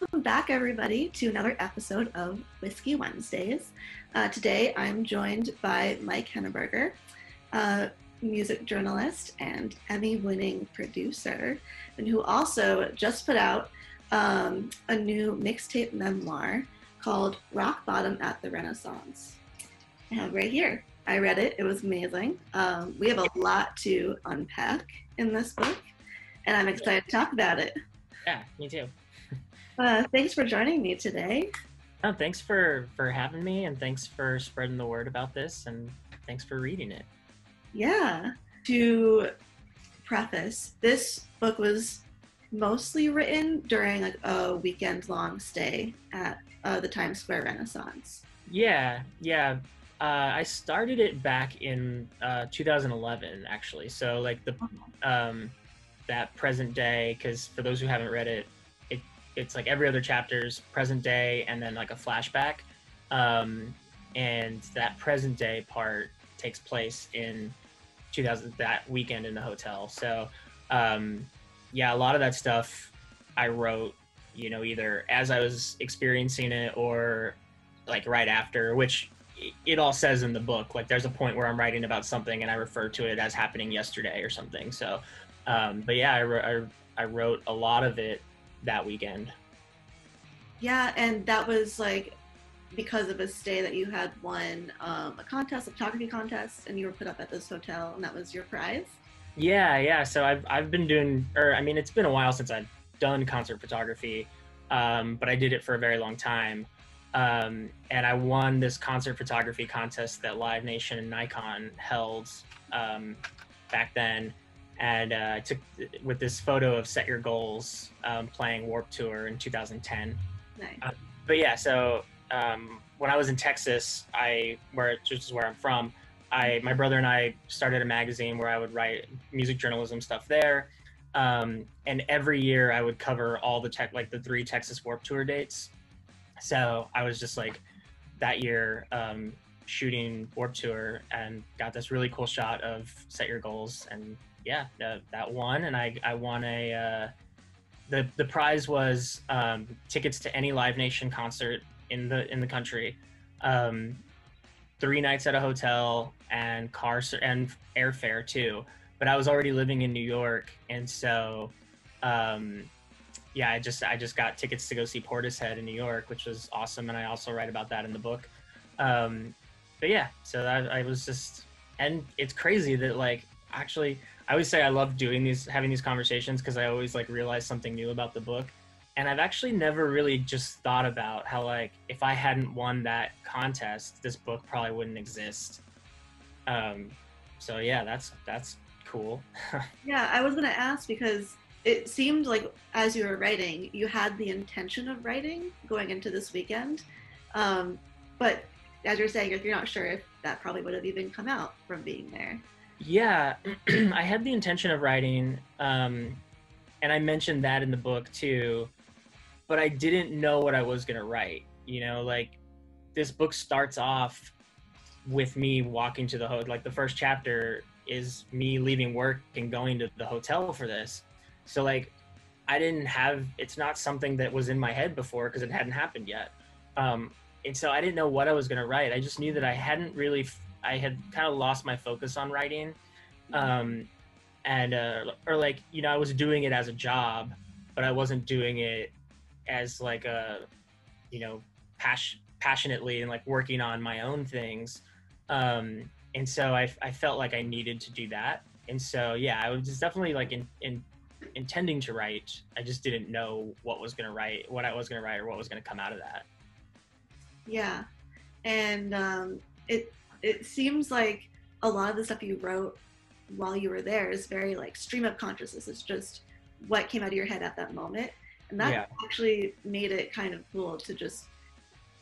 Welcome back, everybody, to another episode of Whiskey Wednesdays. Uh, today, I'm joined by Mike Henneberger, a music journalist and Emmy-winning producer, and who also just put out um, a new mixtape memoir called Rock Bottom at the Renaissance. I have right here. I read it. It was amazing. Um, we have a lot to unpack in this book, and I'm excited to talk about it. Yeah, me too. Uh, thanks for joining me today. Oh, thanks for for having me, and thanks for spreading the word about this, and thanks for reading it. Yeah. To preface, this book was mostly written during like a weekend long stay at uh, the Times Square Renaissance. Yeah, yeah. Uh, I started it back in uh, 2011, actually. So like the um, that present day, because for those who haven't read it, it it's like every other chapter's present day and then like a flashback, um, and that present day part takes place in 2000 that weekend in the hotel. So um, yeah, a lot of that stuff I wrote, you know, either as I was experiencing it or like right after, which it all says in the book. Like there's a point where I'm writing about something and I refer to it as happening yesterday or something. So, um, but yeah, I, I, I wrote a lot of it that weekend. Yeah, and that was like because of a stay that you had won um, a contest, a photography contest, and you were put up at this hotel, and that was your prize. Yeah, yeah. So I've I've been doing, or I mean, it's been a while since I've done concert photography, um, but I did it for a very long time, um, and I won this concert photography contest that Live Nation and Nikon held um, back then, and uh, took with this photo of Set Your Goals um, playing Warped Tour in 2010. Nice. Uh, but yeah, so um, when I was in Texas, I where which is where I'm from. I my brother and I started a magazine where I would write music journalism stuff there, um, and every year I would cover all the tech like the three Texas Warped Tour dates. So I was just like that year um, shooting Warped Tour and got this really cool shot of Set Your Goals and yeah uh, that won and I I won a. Uh, the, the prize was um, tickets to any Live Nation concert in the in the country, um, three nights at a hotel and car and airfare too. But I was already living in New York, and so um, yeah, I just I just got tickets to go see Portishead in New York, which was awesome, and I also write about that in the book. Um, but yeah, so that, I was just, and it's crazy that like actually I always say I love doing these having these conversations because I always like realize something new about the book and I've actually never really just thought about how like if I hadn't won that contest, this book probably wouldn't exist. Um, so yeah, that's that's cool. yeah, I was gonna ask because it seemed like as you were writing, you had the intention of writing going into this weekend, um, but as you're saying, if you're not sure if that probably would have even come out from being there. Yeah, I had the intention of writing, um, and I mentioned that in the book too but I didn't know what I was gonna write. You know, like this book starts off with me walking to the hotel. Like the first chapter is me leaving work and going to the hotel for this. So like I didn't have it's not something that was in my head before because it hadn't happened yet. Um, and so I didn't know what I was gonna write. I just knew that I hadn't really I had kind of lost my focus on writing. Um, and uh, or like you know I was doing it as a job, but I wasn't doing it as like a you know passion passionately and like working on my own things. Um and so I, I felt like i needed to do that. And so yeah i was definitely like in, in intending to write. I just didn't know what was going to write what i was going to write or what was going to come out of that. Yeah. And um it it seems like a lot of the stuff you wrote while you were there is very like stream of consciousness. It's just what came out of your head at that moment. And that yeah. actually made it kind of cool to just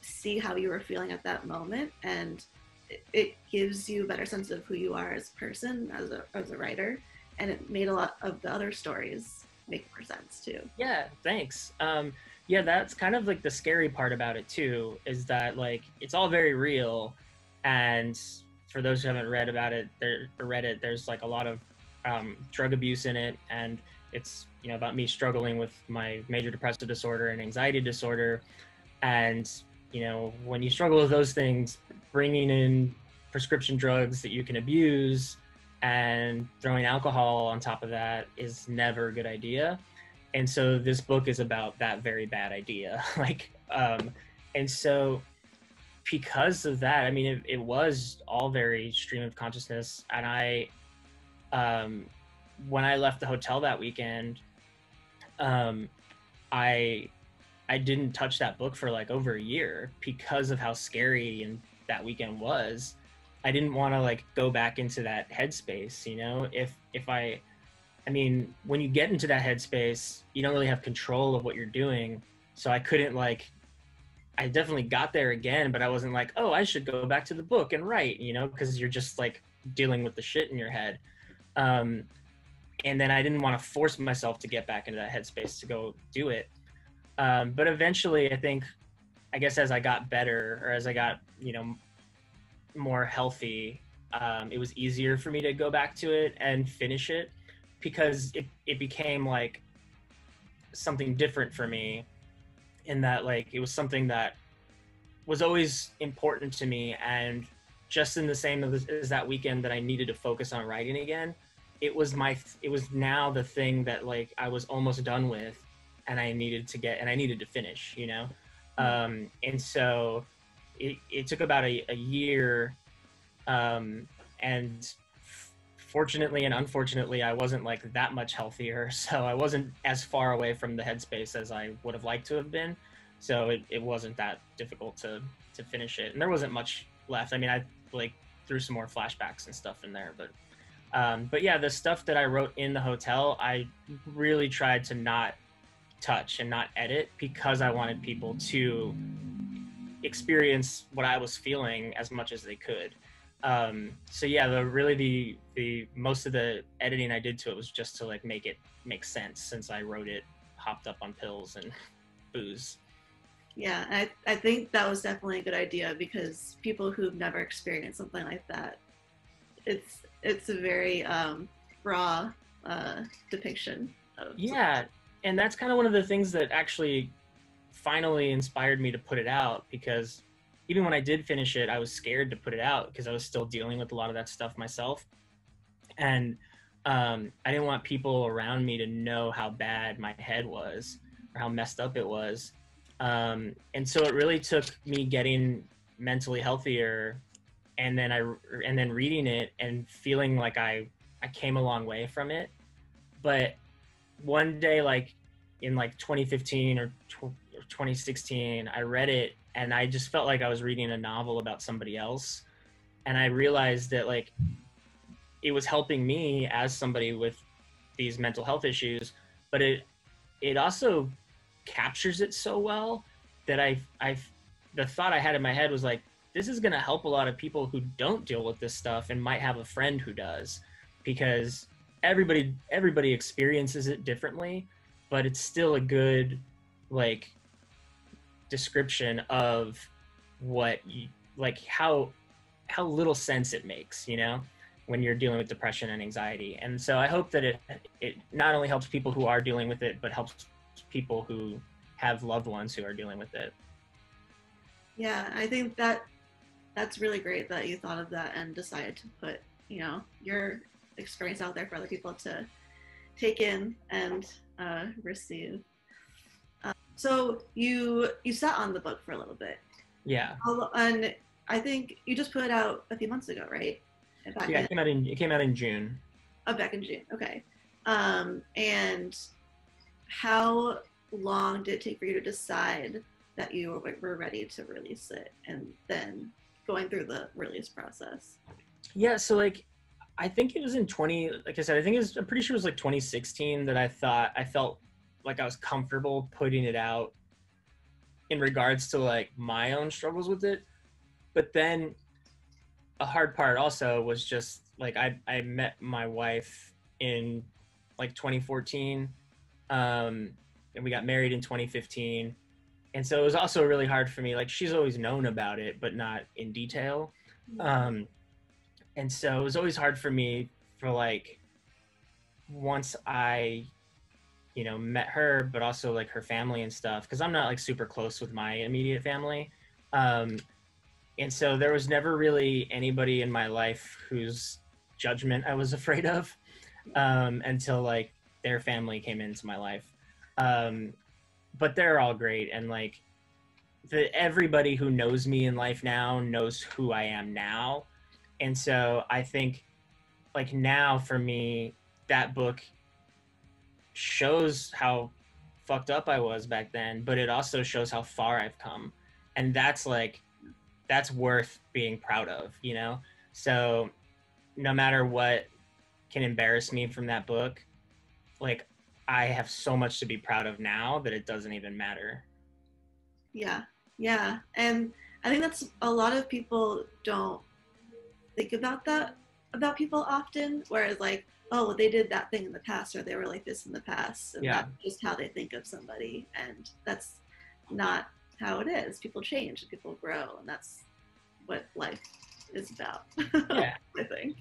see how you were feeling at that moment. And it, it gives you a better sense of who you are as a person as a, as a writer. And it made a lot of the other stories make more sense too. Yeah thanks. Um, yeah that's kind of like the scary part about it too is that like it's all very real and for those who haven't read about it there read it there's like a lot of um, drug abuse in it and it's you know about me struggling with my major depressive disorder and anxiety disorder, and you know when you struggle with those things, bringing in prescription drugs that you can abuse and throwing alcohol on top of that is never a good idea. And so this book is about that very bad idea. like, um, and so because of that, I mean, it, it was all very stream of consciousness. And I, um, when I left the hotel that weekend, um, I, I didn't touch that book for like over a year because of how scary and that weekend was. I didn't want to like go back into that headspace, you know. If if I, I mean, when you get into that headspace, you don't really have control of what you're doing. So I couldn't like I definitely got there again, but I wasn't like, oh, I should go back to the book and write, you know, because you're just like dealing with the shit in your head. Um, and then I didn't want to force myself to get back into that headspace to go do it. Um, but eventually, I think, I guess as I got better or as I got, you know, more healthy, um, it was easier for me to go back to it and finish it because it, it became like something different for me in that like it was something that was always important to me and just in the same as, as that weekend that I needed to focus on writing again it was my it was now the thing that like I was almost done with and I needed to get and I needed to finish you know? Um and so it, it took about a, a year um and fortunately and unfortunately I wasn't like that much healthier so I wasn't as far away from the headspace as I would have liked to have been. So it, it wasn't that difficult to to finish it. And there wasn't much left. I mean I like threw some more flashbacks and stuff in there but um, but yeah the stuff that I wrote in the hotel I really tried to not touch and not edit because I wanted people to experience what I was feeling as much as they could um so yeah the really the the most of the editing i did to it was just to like make it make sense since i wrote it hopped up on pills and booze. Yeah i i think that was definitely a good idea because people who've never experienced something like that it's it's a very um raw uh depiction of yeah and that's kind of one of the things that actually finally inspired me to put it out because even when I did finish it, I was scared to put it out because I was still dealing with a lot of that stuff myself. And um, I didn't want people around me to know how bad my head was or how messed up it was. Um, and so it really took me getting mentally healthier and then I and then reading it and feeling like I I came a long way from it. But one day like in like 2015 or 2016, I read it and I just felt like I was reading a novel about somebody else. And I realized that like it was helping me as somebody with these mental health issues, but it it also captures it so well that I I the thought I had in my head was like this is going to help a lot of people who don't deal with this stuff and might have a friend who does because everybody everybody experiences it differently, but it's still a good like description of what you like how how little sense it makes you know when you're dealing with depression and anxiety. And so i hope that it it not only helps people who are dealing with it but helps people who have loved ones who are dealing with it. Yeah i think that that's really great that you thought of that and decided to put you know your experience out there for other people to take in and uh, receive so you you sat on the book for a little bit. Yeah. And I think you just put it out a few months ago, right? Back yeah, in, it came out in it came out in June. Oh, back in June. Okay. Um, and how long did it take for you to decide that you were ready to release it, and then going through the release process? Yeah. So like I think it was in 20, like I said, I think it was, I'm pretty sure it was like 2016 that I thought I felt like I was comfortable putting it out in regards to like my own struggles with it. But then a hard part also was just like I I met my wife in like 2014 um and we got married in 2015 and so it was also really hard for me like she's always known about it but not in detail. Um and so it was always hard for me for like once I you know met her but also like her family and stuff because i'm not like super close with my immediate family. Um and so there was never really anybody in my life whose judgment i was afraid of um until like their family came into my life. Um but they're all great and like the everybody who knows me in life now knows who i am now. And so i think like now for me that book shows how fucked up I was back then, but it also shows how far I've come. And that's like that's worth being proud of, you know? So no matter what can embarrass me from that book, like I have so much to be proud of now that it doesn't even matter. Yeah. Yeah. And I think that's a lot of people don't think about that about people often, whereas like oh, they did that thing in the past or they were like this in the past. And Yeah. that's just how they think of somebody. And that's not how it is. People change and people grow. And that's what life is about, Yeah. I think.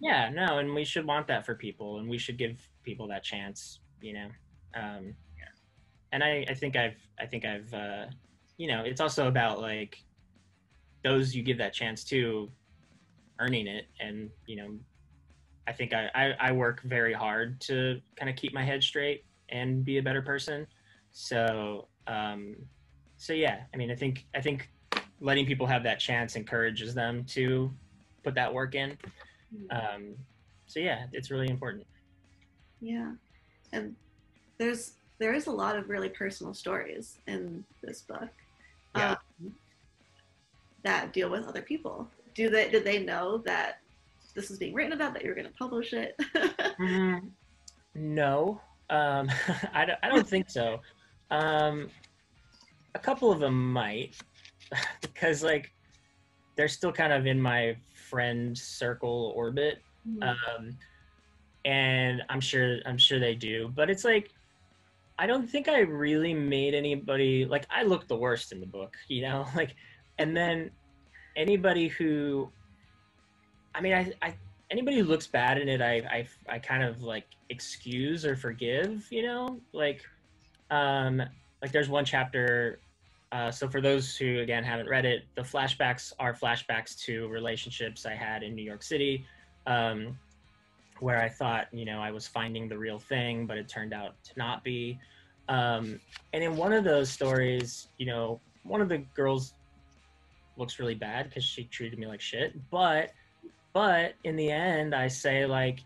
Yeah, no, and we should want that for people and we should give people that chance, you know. Um Yeah. and I I think I've I think I've uh you know, it's also about like those you give that chance to earning it and, you know, I think I, I, I work very hard to kind of keep my head straight and be a better person. So um, so yeah, I mean, I think I think letting people have that chance encourages them to put that work in. Um, so yeah, it's really important. Yeah. And there's there is a lot of really personal stories in this book. Yeah. Um, that deal with other people. Do they did they know that this is being written about that you're going to publish it? Mm, no, um, I, don't, I don't think so. Um, a couple of them might, because like they're still kind of in my friend circle orbit. um, and I'm sure I'm sure they do. But it's like I don't think I really made anybody like I look the worst in the book, you know, like, and then anybody who, I mean, I, I anybody who looks bad in it, I, I, I kind of like excuse or forgive, you know, like, um, like there's one chapter. Uh, so for those who again haven't read it, the flashbacks are flashbacks to relationships I had in New York City. Um, where I thought, you know, I was finding the real thing, but it turned out to not be. Um, and in one of those stories, you know, one of the girls looks really bad because she treated me like shit. But, but in the end, I say like,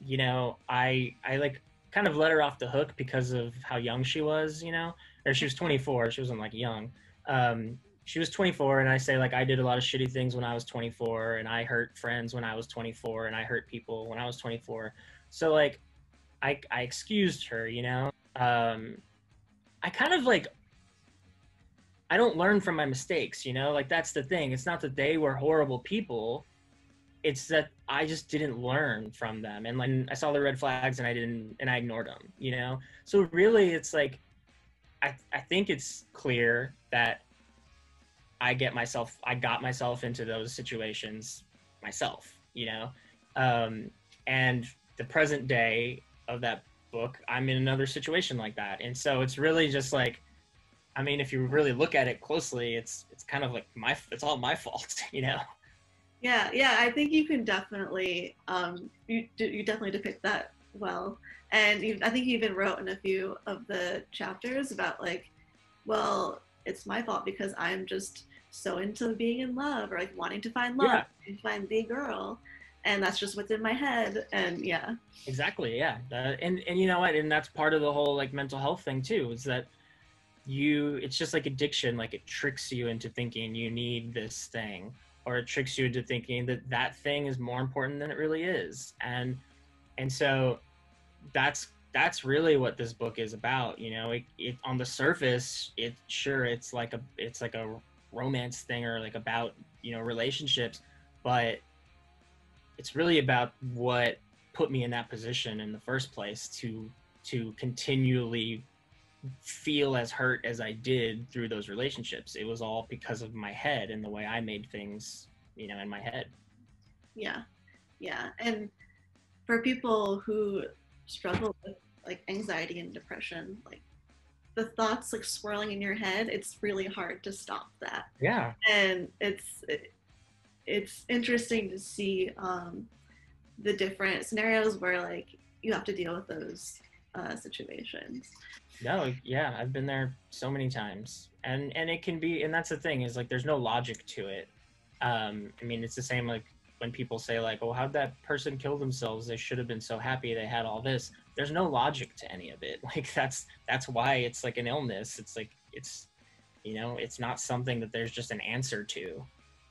you know, I I like kind of let her off the hook because of how young she was, you know, or she was 24. She wasn't like young. Um, she was 24 and i say like i did a lot of shitty things when i was 24 and i hurt friends when i was 24 and i hurt people when i was 24 so like i i excused her you know? Um i kind of like i don't learn from my mistakes you know? Like that's the thing. It's not that they were horrible people it's that i just didn't learn from them and like i saw the red flags and i didn't and i ignored them you know so really it's like i i think it's clear that I get myself, I got myself into those situations myself, you know? Um, and the present day of that book, I'm in another situation like that. And so it's really just like, I mean, if you really look at it closely, it's, it's kind of like my, it's all my fault, you know? Yeah, yeah, I think you can definitely, um, you, you definitely depict that well. And you, I think you even wrote in a few of the chapters about like, well, it's my fault because I'm just so into being in love or like wanting to find love Yeah. and find the girl. And that's just what's in my head. And yeah, Exactly. Yeah. Uh, and and you know what? And that's part of the whole like mental health thing too. Is that you? It's just like addiction. Like it tricks you into thinking you need this thing, or it tricks you into thinking that that thing is more important than it really is. And and so that's that's really what this book is about. You know, it, it on the surface, it sure it's like a it's like a romance thing or like about you know relationships, but it's really about what put me in that position in the first place to to continually feel as hurt as I did through those relationships. It was all because of my head and the way I made things, you know, in my head. yeah, yeah. And for people who struggle with like anxiety and depression, like the thoughts like swirling in your head, it's really hard to stop that. Yeah. And it's it, it's interesting to see um, the different scenarios where like you have to deal with those uh, situations. No, yeah, I've been there so many times, and and it can be, and that's the thing is like there's no logic to it. Um, I mean, it's the same like when people say like, "Oh, how'd that person kill themselves? They should have been so happy they had all this." There's no logic to any of it. Like that's that's why it's like an illness. It's like it's, you know, it's not something that there's just an answer to.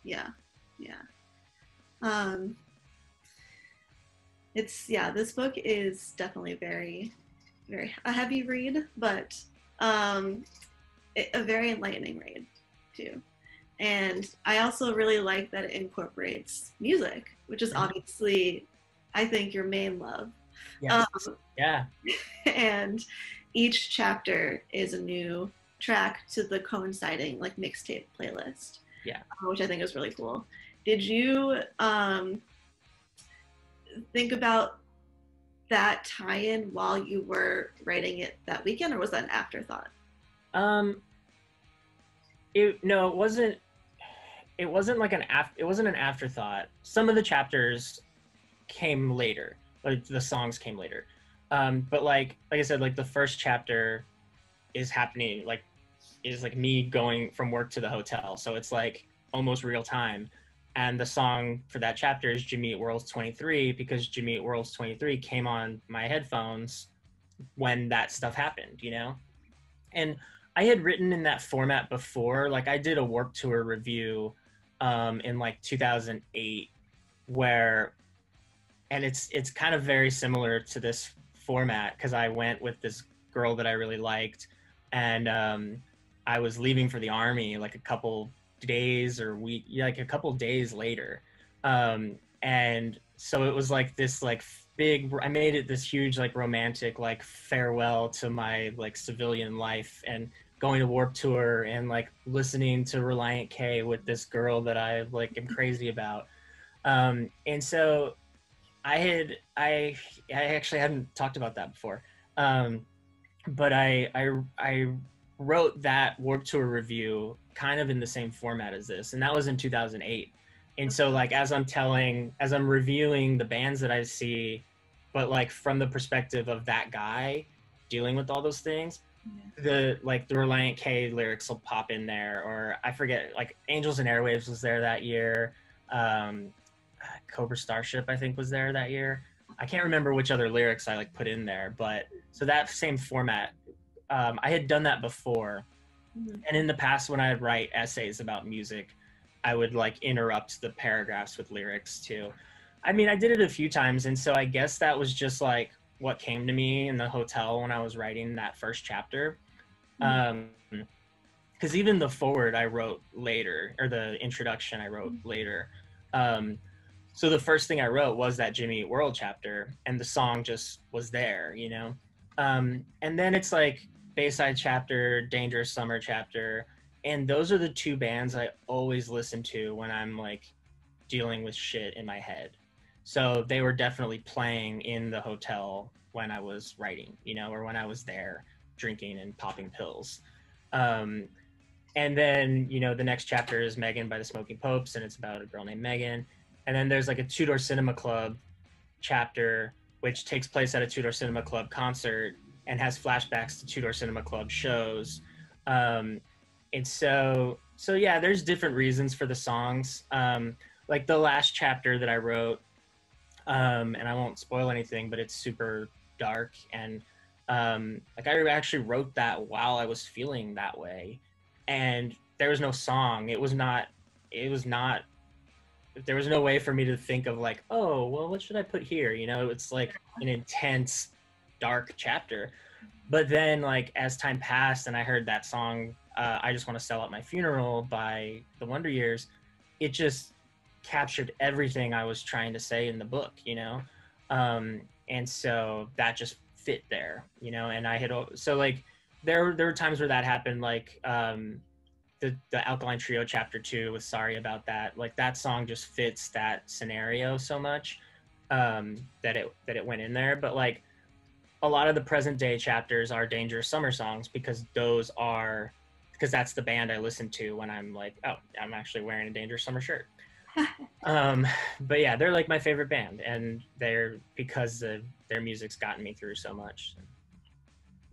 Yeah, yeah. Um, it's yeah. This book is definitely very, very a heavy read, but um, it, a very enlightening read too. And I also really like that it incorporates music, which is obviously, I think, your main love. Yes. Um, yeah. and each chapter is a new track to the coinciding like mixtape playlist. Yeah. uh, which I think is really cool. Did you um, think about that tie-in while you were writing it that weekend, or was that an afterthought? Um. It no, it wasn't. It wasn't like an af. It wasn't an afterthought. Some of the chapters came later. Like the songs came later. Um, but like like I said, like the first chapter is happening like is like me going from work to the hotel. So it's like almost real time. And the song for that chapter is Jimmy Eat World's 23 because Jimmy Eat World's 23 came on my headphones when that stuff happened, you know? And I had written in that format before. Like I did a Warped Tour review um, in like 2008, where, and it's it's kind of very similar to this format because I went with this girl that I really liked, and um, I was leaving for the army like a couple days or week, like a couple days later, um, and so it was like this like big. I made it this huge like romantic like farewell to my like civilian life and going to Warped Tour and like listening to Relient K with this girl that I like am crazy about. Um, and so I had I I actually hadn't talked about that before. Um, but I I I wrote that Warped Tour review kind of in the same format as this, and that was in 2008. And so like as I'm telling as I'm reviewing the bands that I see, but like from the perspective of that guy dealing with all those things, the like the Relient K lyrics will pop in there, or I forget like Angels and Airwaves was there that year. Um, Cobra Starship I think was there that year. I can't remember which other lyrics I like put in there, but so that same format, um, I had done that before, Mhm. and in the past when I would write essays about music, I would like interrupt the paragraphs with lyrics too. I mean, I did it a few times, and so I guess that was just like what came to me in the hotel when I was writing that first chapter. Um, because even the forward I wrote later, or the introduction I wrote later. Um, so the first thing I wrote was that Jimmy World chapter, and the song just was there, you know. Um, and then it's like Bayside chapter, Dangerous Summer chapter, and those are the two bands I always listen to when I'm like dealing with shit in my head. So they were definitely playing in the hotel when I was writing, you know, or when I was there drinking and popping pills. Um, and then, you know, the next chapter is Megan by the Smoking Popes, and it's about a girl named Megan. And then there's like a Two Door Cinema Club chapter, which takes place at a Two Door Cinema Club concert and has flashbacks to Two Door Cinema Club shows. Um, and so, so yeah, there's different reasons for the songs. Um, like the last chapter that I wrote, um, and I won't spoil anything, but it's super dark and um, like I actually wrote that while I was feeling that way, and there was no song. It was not. It was not. There was no way for me to think of like, oh, well, what should I put here? You know, it's like an intense, dark chapter. But then, like as time passed, and I heard that song, uh, "I Just Want to Sell Out My Funeral" by the Wonder Years, it just captured everything I was trying to say in the book. You know, um, and so that just fit there, you know. And I had so like there there were times where that happened, like um, the the Alkaline Trio chapter two was sorry about that. Like that song just fits that scenario so much um, that it that it went in there. But like a lot of the present day chapters are dangerous summer songs because those are because that's the band I listen to when I'm like, oh, I'm actually wearing a dangerous summer shirt. um, but yeah, they're like my favorite band, and they're because the, their music's gotten me through so much.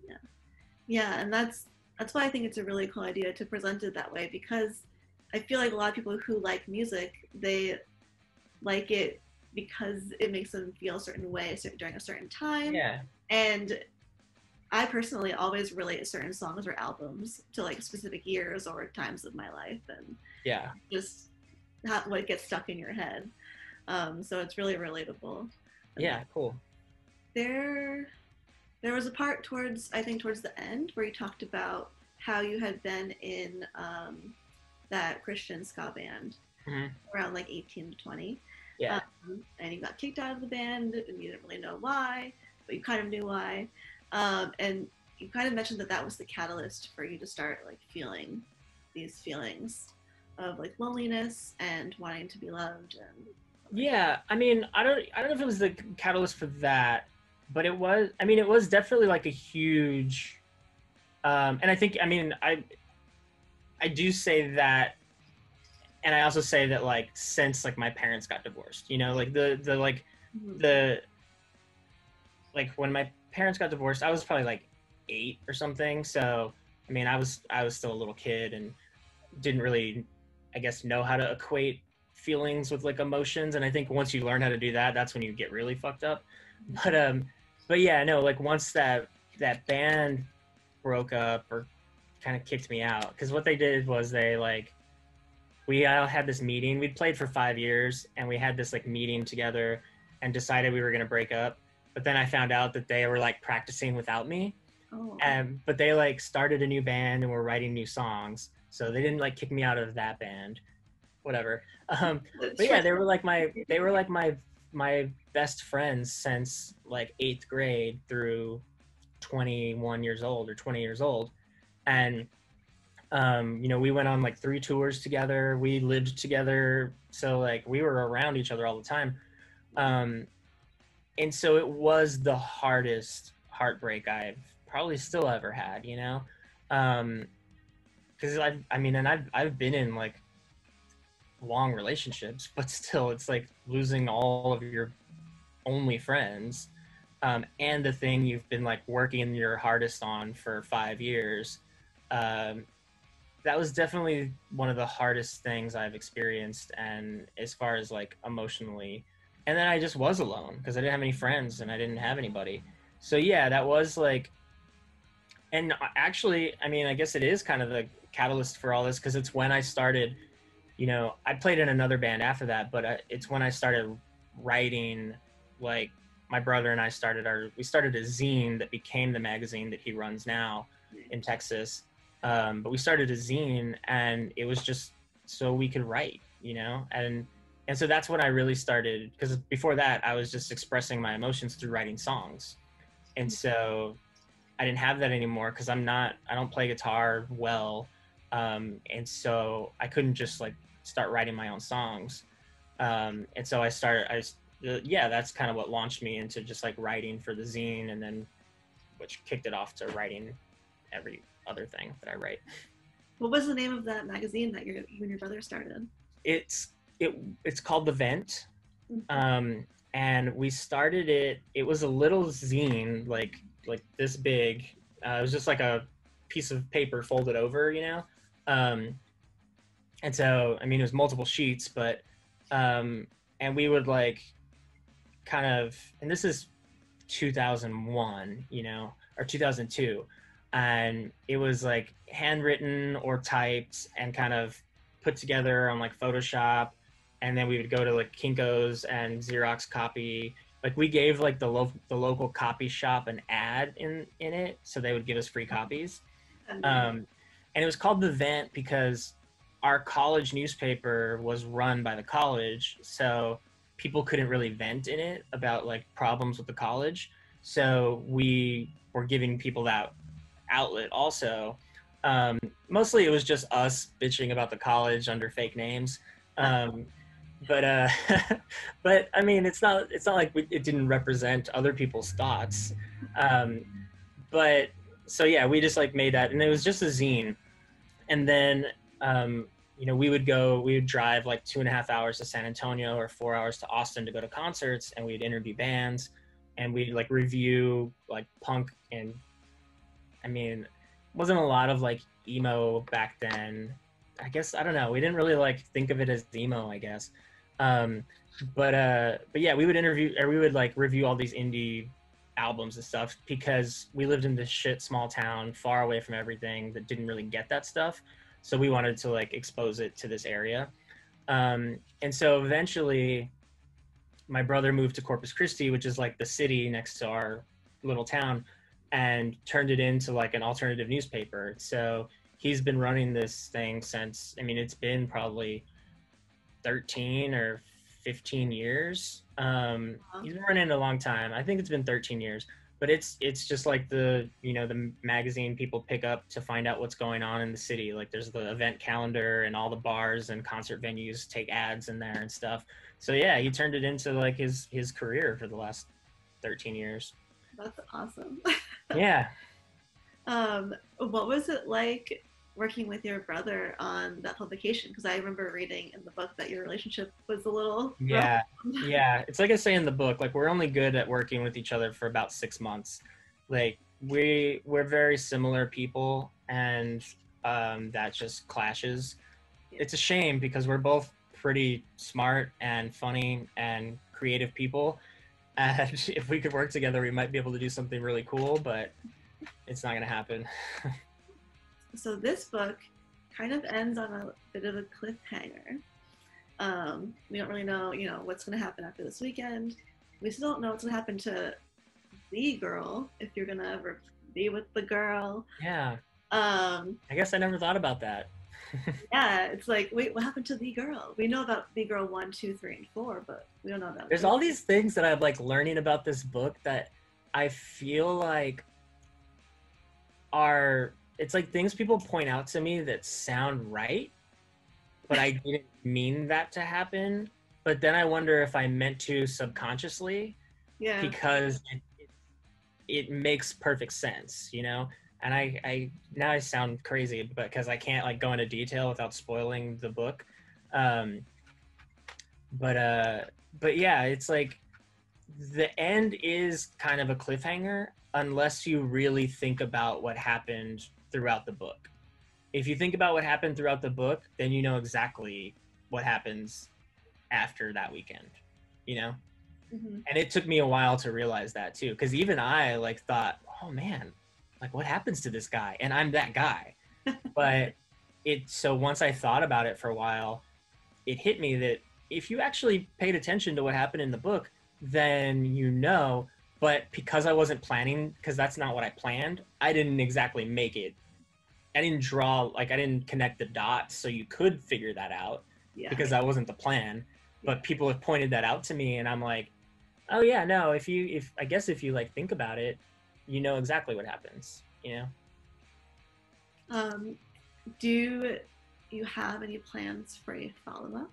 Yeah, yeah, and that's that's why I think it's a really cool idea to present it that way because I feel like a lot of people who like music, they like it because it makes them feel a certain way during a certain time. Yeah. And I personally always relate certain songs or albums to like specific years or times of my life, and yeah, just not what gets stuck in your head. Um, so it's really relatable. Yeah, cool. There, there was a part towards I think towards the end where you talked about how you had been in um, that Christian ska band mm-hmm. around like 18 to 20. Yeah. Um, and you got kicked out of the band and you didn't really know why, but you kind of knew why. Um, and you kind of mentioned that that was the catalyst for you to start like feeling these feelings of like loneliness and wanting to be loved and yeah i mean i don't i don't know if it was the catalyst for that but it was i mean it was definitely like a huge um and i think i mean i i do say that and i also say that like since like my parents got divorced you know like the the like mm-hmm. the like when my parents got divorced, I was probably like eight or something. So I mean, I was I was still a little kid and didn't really, I guess, know how to equate feelings with like emotions. And I think once you learn how to do that, that's when you get really fucked up. But um, but yeah, no, like once that that band broke up or kind of kicked me out, because what they did was they like we all had this meeting. We'd played for five years, and we had this like meeting together and decided we were gonna break up but then I found out that they were like practicing without me. Oh. And but they like started a new band and were writing new songs. So they didn't like kick me out of that band. Whatever. Um but yeah, they were like my they were like my my best friends since like 8th grade through 21 years old or 20 years old. And um you know, we went on like three tours together. We lived together. So like we were around each other all the time. Um and so it was the hardest heartbreak I've probably still ever had, you know? Um, cause I, I mean, and I've, I've been in like long relationships, but still it's like losing all of your only friends. Um, and the thing you've been like working your hardest on for five years. Um, that was definitely one of the hardest things I've experienced. And as far as like emotionally, and then I just was alone because I didn't have any friends and I didn't have anybody. So yeah, that was like, and actually, I mean, I guess it is kind of the catalyst for all this because it's when I started. You know, I played in another band after that, but uh, it's when I started writing. Like my brother and I started our we started a zine that became the magazine that he runs now in Texas. Um, but we started a zine, and it was just so we could write, you know, and and so that's when I really started because before that I was just expressing my emotions through writing songs, and so I didn't have that anymore because I'm not I don't play guitar well, um, and so I couldn't just like start writing my own songs, um, and so I started I yeah that's kind of what launched me into just like writing for the zine and then which kicked it off to writing every other thing that I write. What was the name of that magazine that your you and your brother started? It's it it's called the Vent, mm-hmm. um, and we started it. It was a little zine, like like this big. Uh, it was just like a piece of paper folded over, you know. Um, and so, I mean, it was multiple sheets, but um, and we would like kind of, and this is 2001, you know, or 2002, and it was like handwritten or typed and kind of put together on like Photoshop and then we would go to like Kinko's and Xerox copy. Like we gave like the lo- the local copy shop an ad in in it, so they would give us free copies. Um, and it was called the Vent because our college newspaper was run by the college, so people couldn't really vent in it about like problems with the college. So we were giving people that outlet also. Um, mostly it was just us bitching about the college under fake names. Um, but uh but i mean it's not it's not like we, it didn't represent other people's thoughts Um, but so yeah, we just like made that, and it was just a zine. And then um, you know we would go, we would drive like two and a half hours to San Antonio or four hours to Austin to go to concerts, and we'd interview bands, and we'd like review like punk and I mean, wasn't a lot of like emo back then. I guess I don't know. We didn't really like think of it as emo, I guess. Um, but uh, but yeah, we would interview or we would like review all these indie albums and stuff because we lived in this shit small town far away from everything that didn't really get that stuff. So we wanted to like expose it to this area. Um, and so eventually my brother moved to Corpus Christi, which is like the city next to our little town, and turned it into like an alternative newspaper. So he's been running this thing since, I mean, it's been probably 13 or 15 years. Um, he's been running a long time. I think it's been 13 years, but it's it's just like the you know the magazine people pick up to find out what's going on in the city. Like there's the event calendar and all the bars and concert venues take ads in there and stuff. So yeah, he turned it into like his his career for the last 13 years. That's awesome. yeah. Um, what was it like working with your brother on that publication? Because I remember reading in the book that your relationship was a little. Yeah, yeah. It's like I say in the book. Like we're only good at working with each other for about six months. Like we we're very similar people, and um, that just clashes. Yeah. It's a shame because we're both pretty smart and funny and creative people. And if we could work together, we might be able to do something really cool, but it's not going to happen. so this book kind of ends on a bit of a cliffhanger. Um, we don't really know, you know, what's going to happen after this weekend. We still don't know what's going to happen to the girl if you're going to ever be with the girl. Yeah. Um, I guess I never thought about that. yeah, it's like, wait, what happened to the girl? We know about the girl one, two, three, and four, but we don't know about. There's all these things that I'm like learning about this book that I feel like are it's like things people point out to me that sound right, but I didn't mean that to happen. But then I wonder if I meant to subconsciously, yeah, because it, it, it makes perfect sense, you know. And I, I now I sound crazy, but because I can't like go into detail without spoiling the book. Um, but uh, but yeah, it's like the end is kind of a cliffhanger unless you really think about what happened throughout the book. If you think about what happened throughout the book, then you know exactly what happens after that weekend, you know? Mm-hmm. And it took me a while to realize that too, because even I like thought, oh man, like what happens to this guy? And I'm that guy. but it, so once I thought about it for a while, it hit me that if you actually paid attention to what happened in the book, then you know but because I wasn't planning, because that's not what I planned, I didn't exactly make it. I didn't draw like I didn't connect the dots so you could figure that out yeah. because that wasn't the plan. But people have pointed that out to me, and I'm like, oh yeah, no. If you if I guess if you like think about it, you know exactly what happens. You know. Um, do you have any plans for a follow up?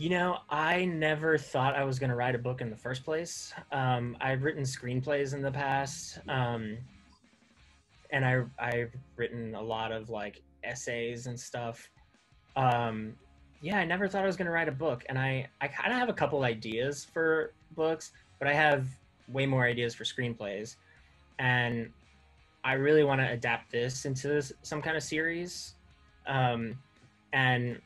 You know, I never thought I was going to write a book in the first place. Um, I've written screenplays in the past, um, and I I've written a lot of like essays and stuff. Um, yeah, I never thought I was going to write a book, and I I kind of have a couple ideas for books, but I have way more ideas for screenplays, and I really want to adapt this into this, some kind of series. Um, and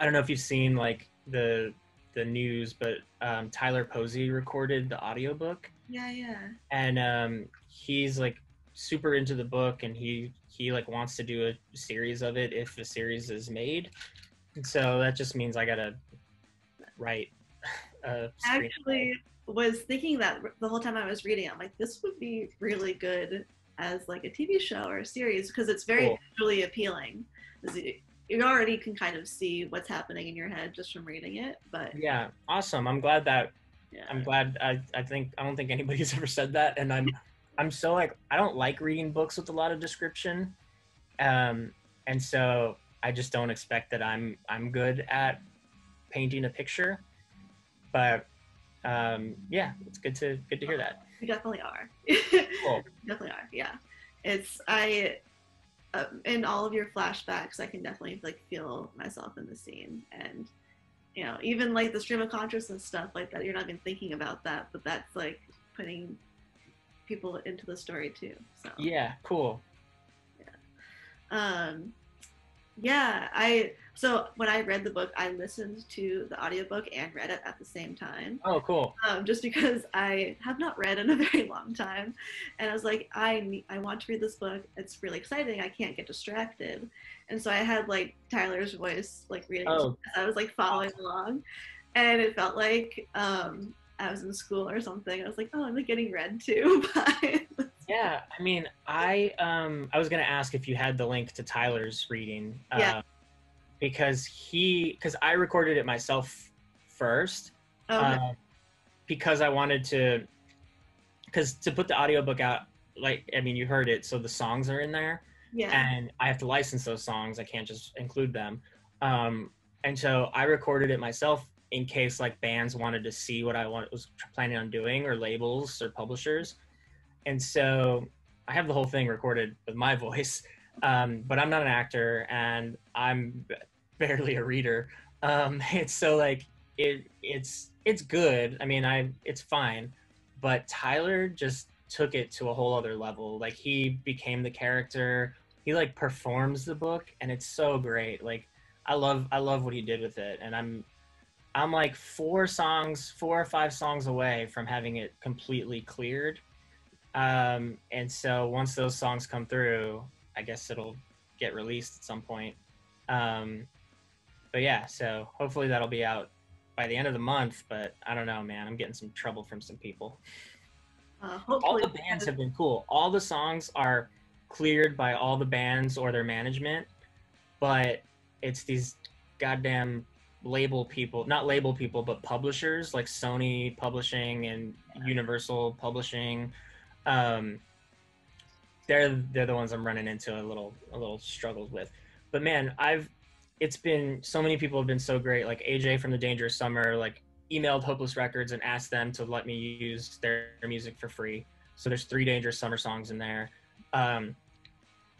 I don't know if you've seen like the the news, but um, Tyler Posey recorded the audiobook. Yeah, yeah. And um, he's like super into the book, and he he like wants to do a series of it if a series is made. And so that just means I gotta write. A Actually, was thinking that the whole time I was reading. I'm like, this would be really good as like a TV show or a series because it's very cool. visually appealing you already can kind of see what's happening in your head just from reading it. But yeah, awesome. I'm glad that. Yeah. I'm glad. I I think I don't think anybody's ever said that, and I'm I'm so like I don't like reading books with a lot of description, um, and so I just don't expect that I'm I'm good at painting a picture, but um, yeah, it's good to good to hear that. We definitely are. Cool. definitely are. Yeah, it's I. Uh, in all of your flashbacks, I can definitely like feel myself in the scene, and you know, even like the stream of consciousness stuff like that. You're not even thinking about that, but that's like putting people into the story too. So Yeah, cool. Yeah. um yeah i so when i read the book i listened to the audiobook and read it at the same time. Oh, cool. um, just because i have not read in a very long time. And i was like i i want to read this book. It's really exciting. I can't get distracted. And so i had like tyler's voice like reading Oh. i was like following along. And it felt like um i was in school or something. I was like oh i'm like getting read to by Yeah, I mean, I um I was gonna ask if you had the link to Tyler's reading. Yeah. Uh, because he because I recorded it myself first. um, uh, because I wanted to because to put the audiobook out, like I mean you heard it, so the songs are in there yeah and I have to license those songs. I can't just include them. Um, and so I recorded it myself in case like bands wanted to see what I want, was planning on doing, or labels or publishers. And so I have the whole thing recorded with my voice, um, but I'm not an actor and I'm barely a reader. Um, it's so like it it's it's good. I mean, I it's fine, but Tyler just took it to a whole other level. Like he became the character he like performs the book and it's so great like i love i love what he did with it and i'm i'm like four songs four or five songs away from having it completely cleared um and so once those songs come through i guess it'll get released at some point um but yeah so hopefully that'll be out by the end of the month but i don't know man i'm getting some trouble from some people uh, all the bands have been cool. All the songs are cleared by all the bands or their management, but it's these goddamn label people, not label people, but publishers like Sony Publishing and Universal Publishing. Um, they're they're the ones I'm running into a little a little struggles with. But man, I've it's been so many people have been so great. Like AJ from the Dangerous Summer, like emailed Hopeless Records and asked them to let me use their music for free. So there's three Dangerous Summer songs in there. Um,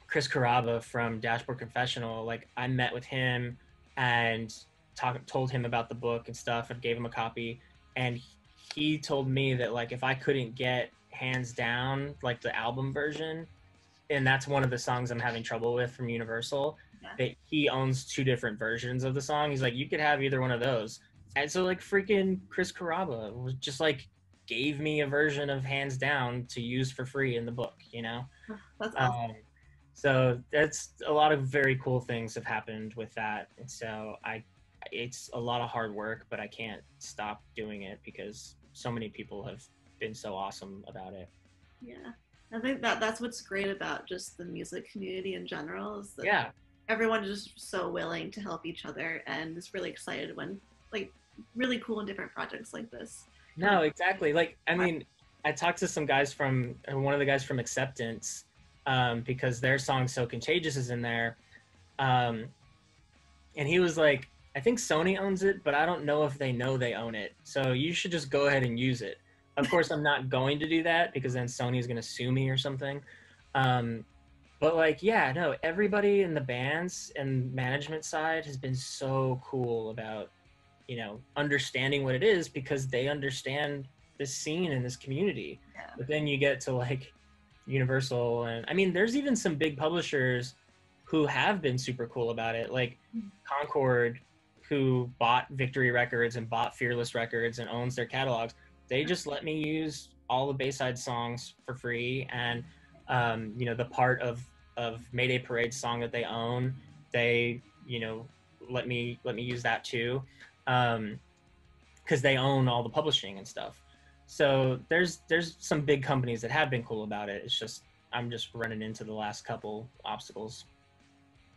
Chris Carrabba from Dashboard Confessional, like I met with him and talk, told him about the book and stuff and gave him a copy. And he told me that like if I couldn't get hands down like the album version, and that's one of the songs I'm having trouble with from Universal, Yeah. that he owns two different versions of the song. He's like, you could have either one of those. And so like freaking Chris Carrabba was just like gave me a version of hands down to use for free in the book, you know? that's awesome. Um, so that's a lot of very cool things have happened with that. And so I, it's a lot of hard work, but I can't stop doing it because so many people have been so awesome about it. Yeah, I think that that's what's great about just the music community in general is that Yeah. everyone is just so willing to help each other and is really excited when like really cool and different projects like this. No, exactly. Like, I mean, I talked to some guys from uh, one of the guys from Acceptance um, because their song "So Contagious" is in there, um, and he was like, "I think Sony owns it, but I don't know if they know they own it. So you should just go ahead and use it." Of course, I'm not going to do that because then Sony's going to sue me or something. Um, but like, yeah, no, everybody in the bands and management side has been so cool about you know understanding what it is because they understand this scene and this community Yeah. but then you get to like universal and i mean there's even some big publishers who have been super cool about it like Mhm. concord who bought victory records and bought fearless records and owns their catalogs they just let me use all the bayside songs for free and um, you know the part of of mayday parade song that they own they you know let me let me use that too um because they own all the publishing and stuff so there's there's some big companies that have been cool about it it's just i'm just running into the last couple obstacles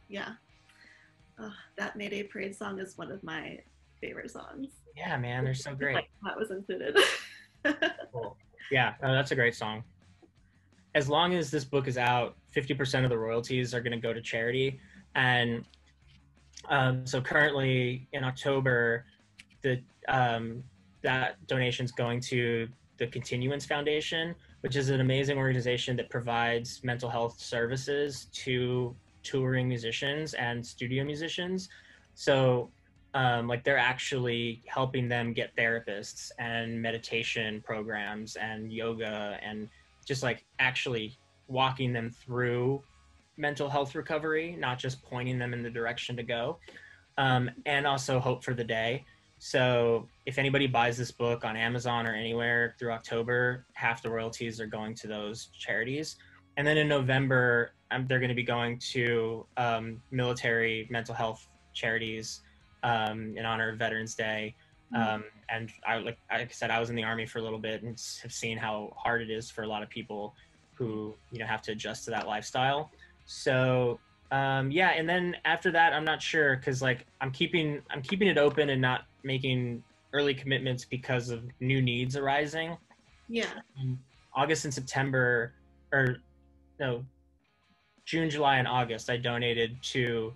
Yeah. Ugh, that Mayday Parade song is one of my favorite songs. Yeah man they're so great that was included. Cool. Yeah, no, that's a great song. As long as this book is out, 50% of the royalties are going to go to charity. And um, so currently in October, the um, that donation's going to the the Continuance Foundation, which is an amazing organization that provides mental health services to touring musicians and studio musicians. So, um, like, they're actually helping them get therapists and meditation programs and yoga and just like actually walking them through mental health recovery, not just pointing them in the direction to go. Um, and also Hope for the Day. So if anybody buys this book on Amazon or anywhere through October, half the royalties are going to those charities. And then in November, um, they're going to be going to um, military mental health charities um, in honor of Veterans Day. Um, and I, like, like I said, I was in the army for a little bit and have seen how hard it is for a lot of people who you know have to adjust to that lifestyle. So um, yeah, and then after that, I'm not sure because like I'm keeping I'm keeping it open and not making early commitments because of new needs arising. Yeah. In August and September, or no, June, July, and August, I donated to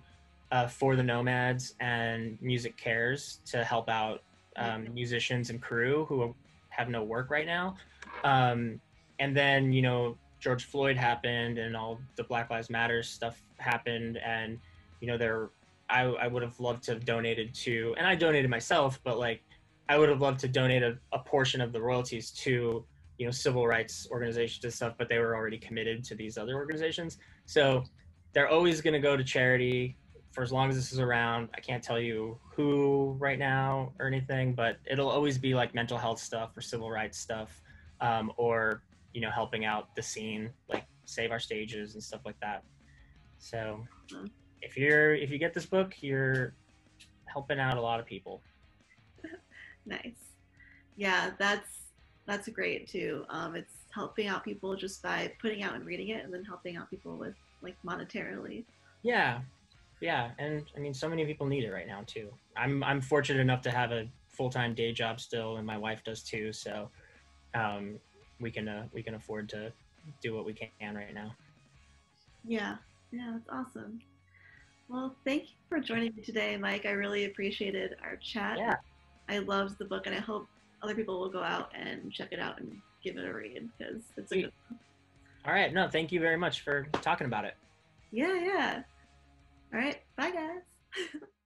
uh, for the Nomads and Music Cares to help out um, musicians and crew who have no work right now. Um, and then you know George Floyd happened and all the Black Lives Matter stuff happened, and you know there, I I would have loved to have donated to, and I donated myself, but like I would have loved to donate a, a portion of the royalties to you know civil rights organizations and stuff, but they were already committed to these other organizations, so they're always going to go to charity for as long as this is around. I can't tell you who right now or anything, but it'll always be like mental health stuff or civil rights stuff, um, or you know helping out the scene like save our stages and stuff like that. So if you're if you get this book you're helping out a lot of people. Nice. Yeah that's that's great too. Um, it's helping out people just by putting out and reading it and then helping out people with like monetarily. Yeah yeah and i mean so many people need it right now too i'm i'm fortunate enough to have a full-time day job still and my wife does too so um, we can uh, we can afford to do what we can right now. Yeah, yeah, that's awesome. Well, thank you for joining me today, Mike. I really appreciated our chat. Yeah. I loved the book, and I hope other people will go out and check it out and give it a read because it's a good one. All right. No, thank you very much for talking about it. Yeah, yeah. All right. Bye, guys.